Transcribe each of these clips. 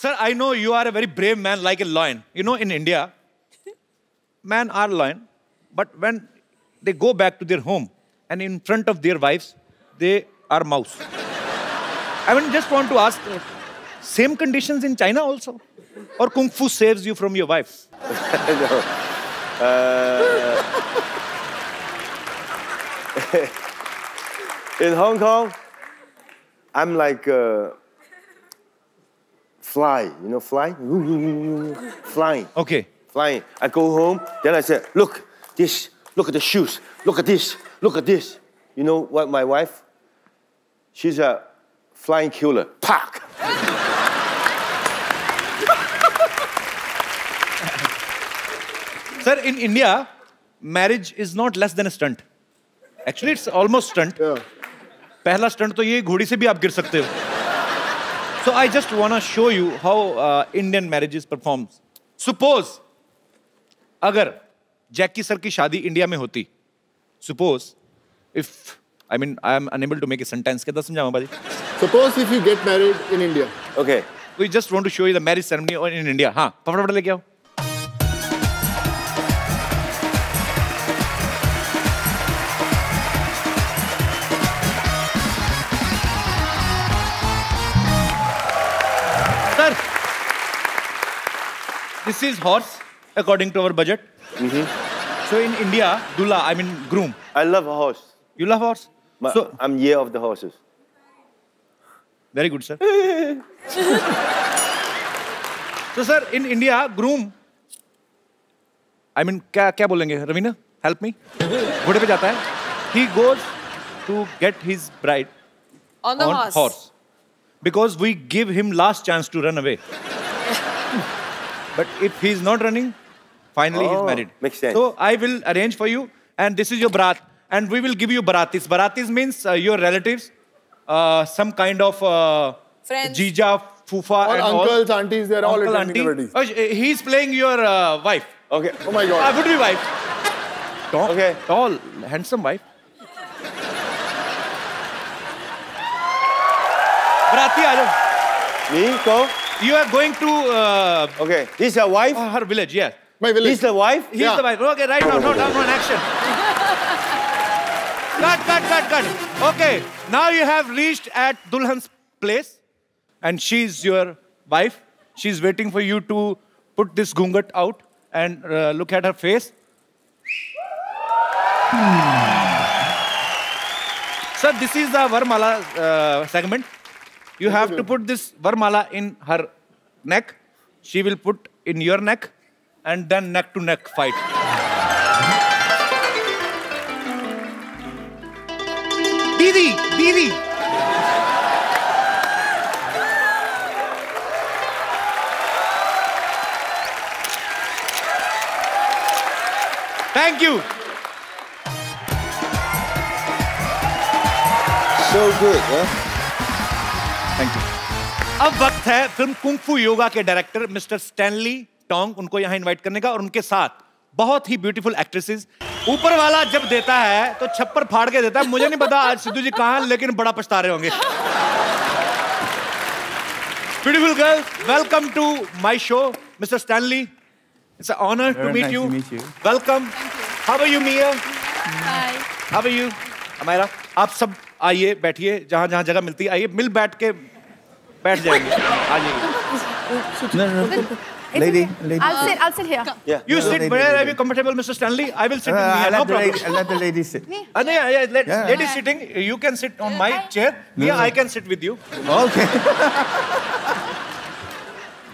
Sir, I know you are a very brave man like a lion. You know, in India, men are lion, but when they go back to their home and in front of their wives, they are mouse. I mean, just want to ask, uh, same conditions in China also? Or Kung Fu saves you from your wife? no. Uh, in Hong Kong, I'm like uh, fly, you know, fly? Flying. Okay. Flying. I go home, then I say, look, this, look at the shoes, look at this, look at this. You know what my wife? She's a flying killer. Pack! Sir, in India, marriage is not less than a stunt. Actually, it's almost stunt. पहला stunt तो ये घोड़ी से भी आप गिर सकते हो so want to show you how uh, Indian marriages performs Suppose अगर जैकी सर की शादी इंडिया में होती suppose if I mean I am unable to make a sentence कितना समझाऊं बाजी Suppose if you get married in India. Okay. We just want to show you the marriage ceremony in India. हाँ फटाफट लेके आओ this is horse according to our budget. Mm -hmm. So in India, dula, I mean groom. I love a horse. You love horse? But So I'm year of the horses. very good, sir. so sir, in India, groom. I mean, क्या क्या बोलेंगे Raveena help me घोड़े पे जाता है he goes to get his bride On the on horse. horse because we give him last chance to run away but if he's not running finally he's Oh, married makes sense. so i will arrange for you and this is your barat and we will give you baratis baratis means uh, your relatives uh, some kind of uh, Friends. jija fufa All and all. uncles, aunties, they're all Uncle, attending the auntie. weddings. Oh, he's playing your uh, wife Okay. Oh my God. I would be wife tall, Okay. tall handsome wife Barati, aa jao. Me, go. You are going to uh, Okay. This is a wife. uh, her village, yes. My village. is the wife. He's Yeah. the wife. Okay, right now, no, no, no, action. cut, cut, cut, cut. Okay, now you have reached at Dulhan's place, and she's your wife. She's waiting for you to put this gungat out and uh, look at her face. Sir, this is the Varmala uh, segment. You have to put this Varmala in her neck. She will put in your neck, and then neck to neck fight. Didi, Didi. Thank you. So good, huh? Thank you अब वक्त है film kung fu yoga के director mister Stanley Tong उनको यहाँ invite करने का और उनके साथ बहुत ही ब्यूटीफुल एक्ट्रेसेस ऊपर वाला जब देता है तो छप्पर फाड़ के देता है। मुझे नहीं पता आज सिद्धू जी कहाँ लेकिन बड़ा पछता रहे होंगे। Beautiful girl welcome to my show mister Stanley it's honour to meet you. Welcome how are you Mia. How are you हमारा आप सब आइए बैठिए जहाँ जहाँ जगह मिलती है आइए मिल बैठ के बैठ जाएँगे आ जाइए. Lady, lady. I'll sit. I'll sit here. Yeah. You No, sit lady, where lady. are you comfortable, Mr. Stanley? I will sit Uh, I'll, no let the problem. lady, I'll let the lady sit. Me? Uh, yeah, yeah, let, Yeah. lady sitting. You can sit on my chair. No, Yeah, no. I can sit with you. Okay.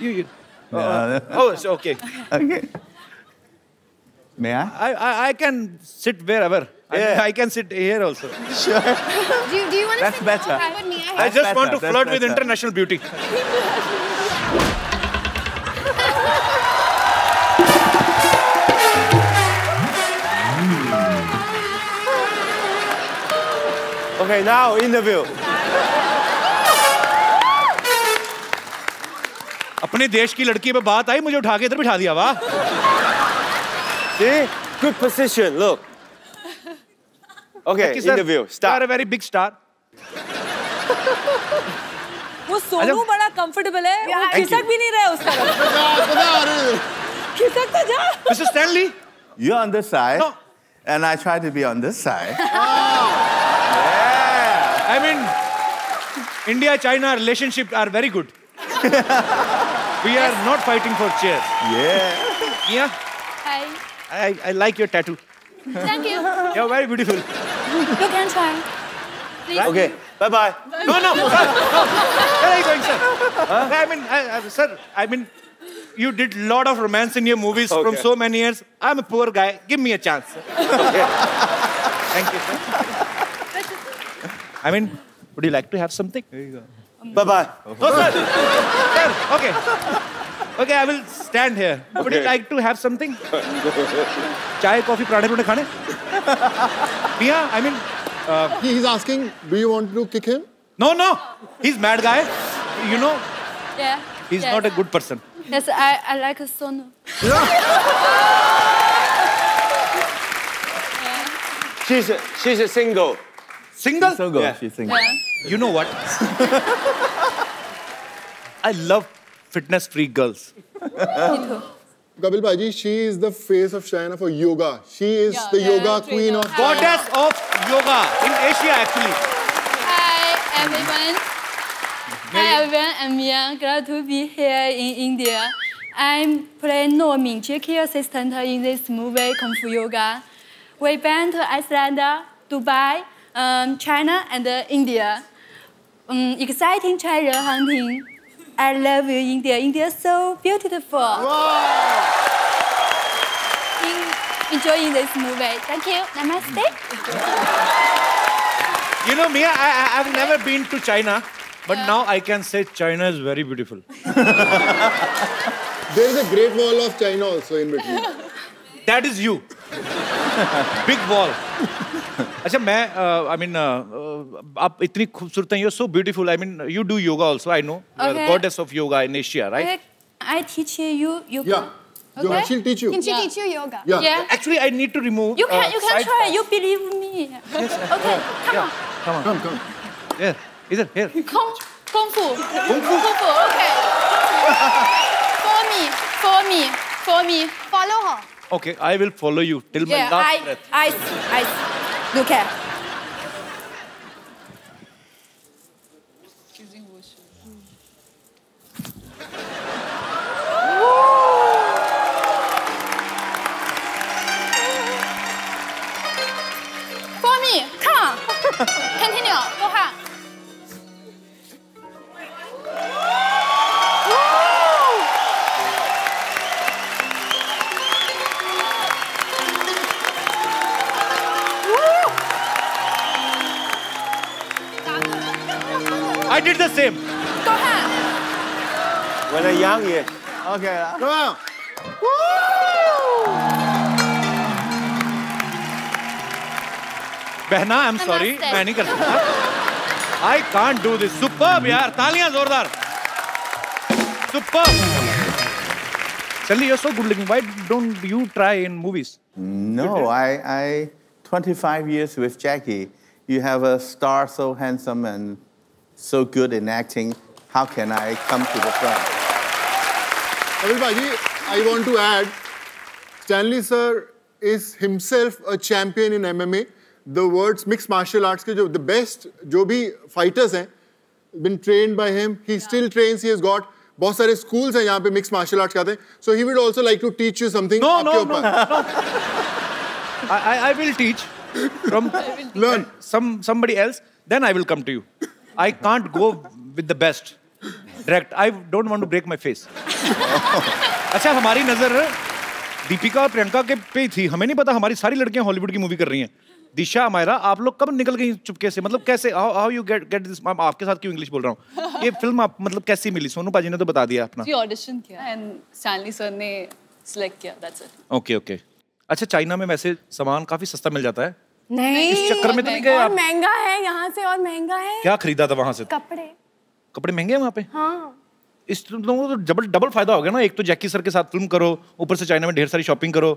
You, you. No. Oh, it's okay. okay. May I? I, I, I can sit wherever. I, Yeah. I can sit here also. Sure. Do you, do you want to That's sit better. down with me? I I just better, want to that's flirt better. with international beauty. Okay, now interview. अपने देश की लड़की पे बात आई मुझे उठा के इधर बिठा दिया वाह See? Good position. Look. Okay, Thank you, sir. interview. You are a Start. very big star. वो सोनू बड़ा कंफर्टेबल है वो Yeah, खिसक भी नहीं रहा है उस तरफ पता पता आ रहे हैं। खिसक तो जा Mr. Stanley, You're on this side, No. and I try to be on this side. I mean, India China relationship are very good. we are not fighting for chairs. Yeah. Yeah, Hi. I, I like your tattoo. Thank you. You're very beautiful. You can try. Okay, bye bye. No, no, no. Where are you going, sir? I mean, I, I, sir, I mean, you did a lot of romance in your movies from so many years. I'm a poor guy. Give me a chance. okay. Thank you, sir. I mean, would you like to have something? Bye bye. No, sir. sir, okay. Okay, I will stand here. Okay. Would you like to have something? Chai, coffee, parathe, pune khane? Mia, I mean... Uh, He's asking, do you want to kick him? No, no. He's mad guy. You know... Yeah. He's yes. not a good person. Yes, I, I like a son. She's, a, she's a single. Single? She's single. Yeah. She's single. Yeah. You know what? I love fitness freak girls. Me. Kapil Bhaji, she is the face of China for yoga. She is Yeah, the yeah, yoga trainer. queen of Goddess of yoga in Asia, actually. Hi, everyone. Hi, everyone. I'm Mia. Glad to be here in India. I'm playing No Mingjie care assistant in this movie Kung Fu Yoga. We been to Iceland, Dubai, um, China, and uh, India. Um, exciting treasure hunting. I love you, India. India is so beautiful. In- enjoying this movie. Thank you. Namaste. You know, Mia, I, I, I've never been to China, but now I can say China is very beautiful. There is a great wall of China also in between. That is you. Big wall. अच्छा मैं I mean आप इतनी खूबसूरत हैं you so beautiful I mean you do yoga also I know Okay. Goddess of yoga in Asia right I, I teach you yoga. Yeah. Yoga, Okay. she'll teach you. Can she Yeah. teach you yoga? Yeah. Yeah. Actually, I need to remove. You can uh, you can try. fat. You believe me. okay. Yeah. Come yeah. on. Come, on. come. come. Yeah. Is it here? Kung Kung Fu. Kung Fu. Kung Fu. Okay. For me. For me. For me. Follow her. Okay, I will follow you till yeah, my last I breath. I see. I see. I did the same. Go ahead. When I'm young, yes. Okay. uh, Come on. बहना I am sorry Namaste. मैं नहीं कर सकता I can't do this super यार तालियां जोरदार super चलिए you're so good looking why don't you try in movies No, I, I, 25 years with Jackie. You have a star so handsome and so good in acting. How can I come to the front? Kapil Bhaji, I want to add, Stanley sir is himself a champion in MMA. The words mixed martial arts के जो the best जो भी fighters हैं, been trained by him. He still trains. He has got बहुत सारे schools हैं यहाँ पे mixed martial arts खाते हैं. So he would also like to teach you something. no आपके no no, ऊपर. no. I, I I will teach from Learn. some somebody else then I will come to you I can't go with the best. Direct. I don't want to break my face. अच्छा हमारी नज़र दीपिका और प्रियंका के पे थी। हमें नहीं पता हमारी सारी लड़कियाँ हॉलीवुड की मूवी कर रही हैं। दिशा अमायरा आप लोग कब निकल गई चुपके से? मतलब कैसे? How you get get this आपके साथ क्यों इंग्लिश बोल रहा हूँ? ये फ़िल्म आप मतलब कैसी मिली? सोनू पाजी ने तो बता दिया अपना। ऑडिशन किया। एंड स्टैनली सर ने सिलेक्ट किया दैट्स इट ओके ओके अच्छा चाइना में वैसे सामान काफ़ी सस्ता मिल जाता है। नहीं इस चक्कर में तो नहीं गए आप महँगा है यहाँ से और महँगा है क्या खरीदा था वहाँ से कपड़े कपड़े महँगे हैं वहाँ पे हाँ इस तुम लोगों को तो डबल डबल फ़ायदा हो गया ना एक तो जैकी सर के साथ फ़िल्म करो ऊपर से चाइना में ढेर सारी शॉपिंग करो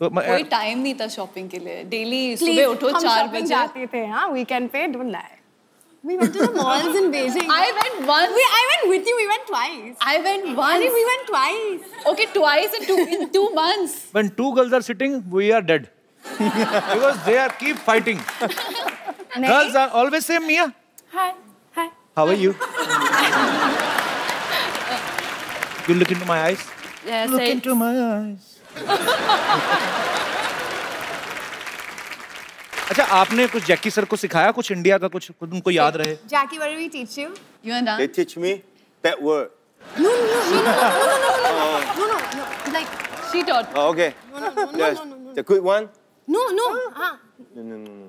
तो कोई टाइम नहीं था शॉपिंग के लिए डेली सुबह उठो चार बजे जाते थे हाँ वीकेंड पे don't lie We went to the malls in Beijing. I went once. We, I went with you. We went twice. I went I once. think we went twice. Okay, twice in two in two months. When two girls are sitting, we are dead. Because they are keep fighting. Girls are always say, Mia, Hi. Hi. how are you? you look into my eyes. Yeah, Look say, into my eyes. अच्छा आपने कुछ Jackie sir को सिखाया कुछ India का कुछ खुद उनको याद रहे Jackie, what did we teach you? You and They that. teach me that word. No, no, no, no, no, no, no, no, no, no, like, She taught. Oh, okay. no, no, no, no, no, no, no, The good one? No, no, ah. No, no, no, no.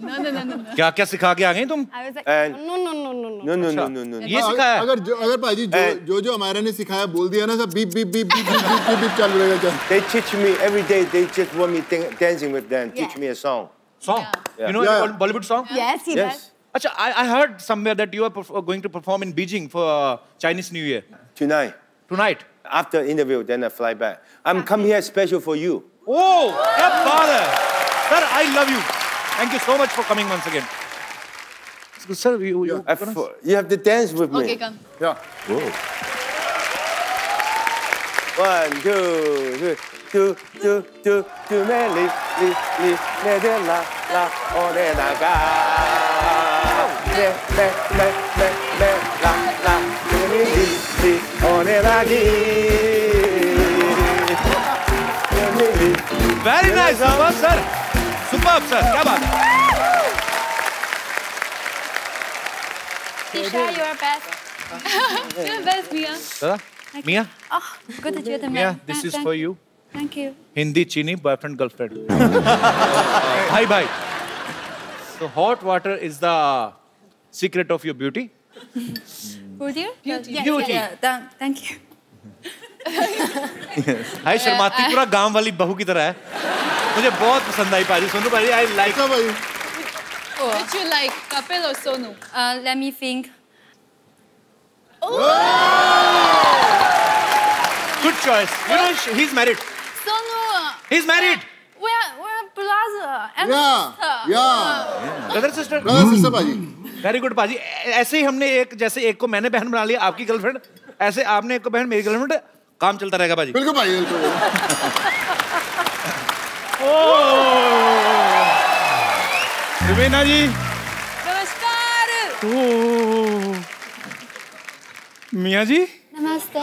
No, no, no, no. क्या क्या सिखा के आ गई तुम no, no. No, no, no, अच्छा। no, no. no. ये सिखाया अगर जो अगर पाजी जो Eh. जो जो हमारा ने सिखाया बोल दिया ना सब beep beep beep beep beep beep beep beep चालू रहेगा क्या They teach me every day. They just want me dancing with them. Teach me a song. You know Yeah. Bollywood song Yes, he Yes. does. अच्छा I I heard somewhere that you are going to perform in Beijing for uh, Chinese New Year Tonight. tonight After interview, then I fly back. I'm come here special for you. Oh, क्या बात है Sir, I love you. Thank you so much for coming once again. Sir, you, you, I f- you have to dance with me. Okay, come. One, two, three, two, two, two, two, me, li, li, li, me, de, la, la, o, de, la, ga. Me, me, me, me, me, la, la, me, li, li, li, o, de, la, gi. Very nice. Superb, sir. Superb, sir. come on. Tisha, you are best. you are best, Mia. Sara? Mia? Oh, good that you're the man. Mia, this is for you. Thank you. Hindi, chini, boyfriend, girlfriend. Hi, bye. So hot water is the secret of your beauty. Would you? Beauty. Beauty. Yeah, yeah. Thank you. हाय शर्माती पूरा गाँव वाली बहू की तरह है। मुझे बहुत पसंद आई पाजी। सोनू पाजी आई लाइक अच्छा भाई। Which you like, Kapil or Sonu? Uh, let me think. Good choice you know he is married Sonu. He is married We're we're brother and या sister. या ब्रदर सिस्टर ब्रदर सिस्टर पाजी very good पाजी ऐसे ही हमने एक जैसे एक को मैंने बहन बना लिया आपकी गर्लफ्रेंड ऐसे आपने एक को बहन मेरी गर्लफ्रेंड काम चलता रहेगा पाजी बिल्कुल भाई बिल्कुल Rubina ji. Namaskar. Mia ji. Namaste.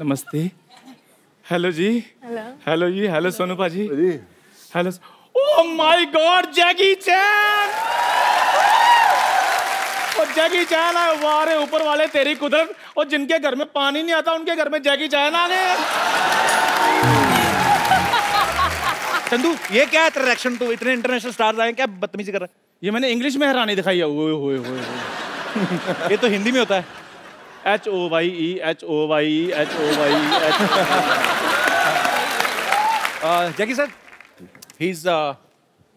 नमस्ते। हेलो जी. हेलो। जी हेलो सोनू पाजी ji. Hello oh my god Jackie Chan. और जैकी चैन है वारे ऊपर वाले तेरी कुदरत। और जिनके घर में पानी नहीं आता उनके घर में जैकी चैन आ गए चंदू ये क्या है रिएक्शन तो इतने इंटरनेशनल स्टार्स आए क्या बदतमीजी कर रहा है? ये मैंने इंग्लिश में हैरानी दिखाई है। ओए होए होए होए। ये तो हिंदी में होता है। H O Y E H O Y H O Y H Jackie sir he is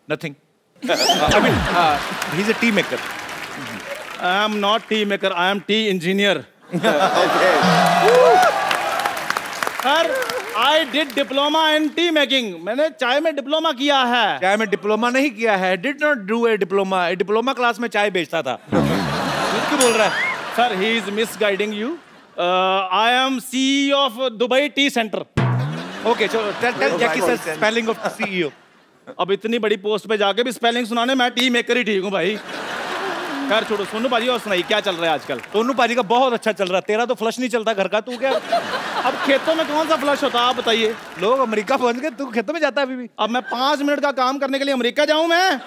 nothing I mean he is a tea maker I am not tea maker I am tea engineer Okay. Sir I did diploma in tea making मैंने चाय में diploma किया है। चाय में diploma नहीं किया है। Did not do a diploma diploma class में चाय बेचता था। क्यों बोल रहा है? Sir he is misguiding you I am C of Dubai tea center okay चलो tell tell Jackie sir spelling of CEO अब इतनी बड़ी पोस्ट पे जाके भी स्पेलिंग सुनाने मैं टी मेकर ही ठीक हूँ भाई। खैर छोड़ो। सोनू पाजी और सुनाई क्या चल रहा है आजकल? सोनू पाजी का बहुत अच्छा चल रहा है। तेरा तो फ्लश नहीं चलता घर का तू क्या? अब खेतों में कौन सा फ्लश होता है आप बताइए। लोग अमेरिका पहुँच गए तू खेतों में जाता है अभी भी। अब मैं पाँच मिनट का काम करने के लिए अमेरिका जाऊँ मैं?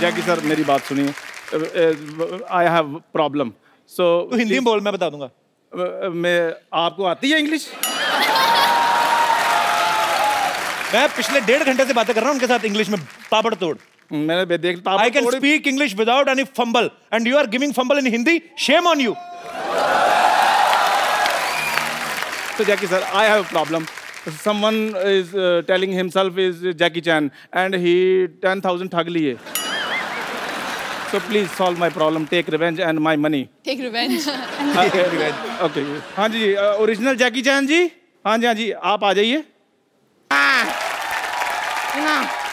जैकी सर मेरी बात सुनिए। I have problem so Hindi में बोल मैं बता दूँगा। मैं आपको आती है इंग्लिश मैं पिछले डेढ़ घंटे से बातें कर रहा हूँ उनके साथ इंग्लिश में ताबड़ तोड़ मैंने देख I can speak English without any fumble and you are giving fumble in Hindi shame on you So Jackie sir, I have a problem. Someone is uh, telling himself is Jackie Chan and he 10,000 ठग लिए. So please solve my problem, take revenge and my money. Take revenge. Okay हाँ जी original Jackie चैन जी हाँ जी हाँ जी आप आ जाइए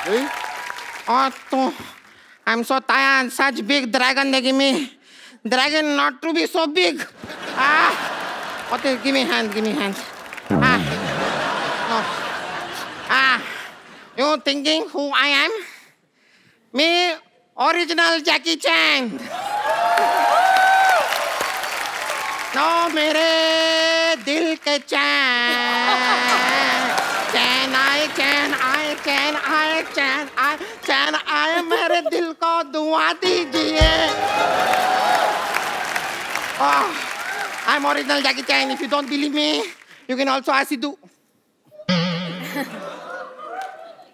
नहीं Oh, to, I'm so tired. Such big dragon they give me. Dragon not to be so big. Ah, okay, give me hand, give me hand. Ah, no. Ah, you thinking who I am? Me, original Jackie Chan. No, मेरे दिल के चैन चैन आए चैन आए चैन आए चैन चैन आए मेरे दिल को दुआ दीजिए oh, I'm original Jackie Chan. If you don't believe me, you can also ask Sidhu.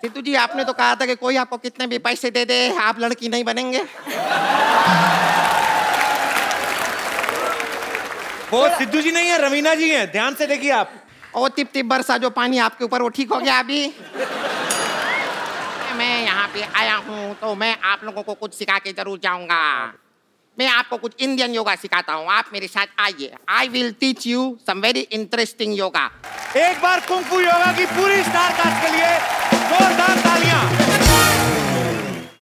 Sidhu ji आपने तो कहा था कि कोई आपको कितने भी पैसे दे दे आप लड़की नहीं बनेंगे वो सिद्धू जी नहीं है रवीना जी हैं ध्यान से देखिए आप ओ तिप तिप बरसा जो पानी आपके ऊपर वो ठीक हो गया अभी मैं यहाँ पे आया हूँ तो मैं आप लोगों को कुछ सिखा के ज़रूर जाऊँगा। मैं आपको कुछ इंडियन योगा सिखाता हूँ। आप मेरे साथ आइए। I will teach you some very interesting yoga एक बार कुंफू योगा की पूरी स्टार कास्ट के लिए जोरदार तालियाँ।